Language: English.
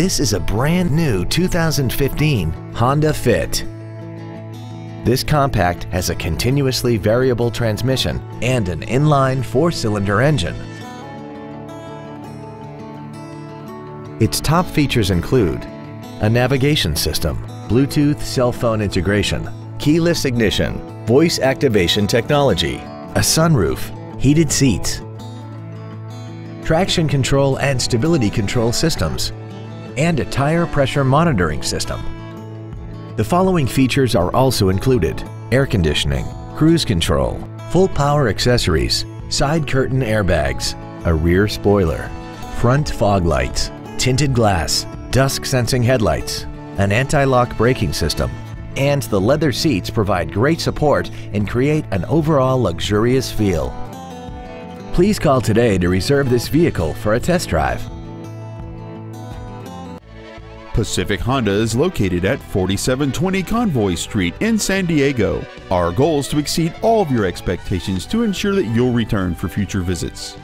This is a brand new 2015 Honda Fit. This compact has a continuously variable transmission and an inline four-cylinder engine. Its top features include a navigation system, Bluetooth cell phone integration, keyless ignition, voice activation technology, a sunroof, heated seats, traction control and stability control systems, and a tire pressure monitoring system. The following features are also included. Air conditioning, cruise control, full power accessories, side curtain airbags, a rear spoiler, front fog lights, tinted glass, dusk sensing headlights, an anti-lock braking system, and the leather seats provide great support and create an overall luxurious feel. Please call today to reserve this vehicle for a test drive. Pacific Honda is located at 4720 Convoy Street in San Diego. Our goal is to exceed all of your expectations to ensure that you'll return for future visits.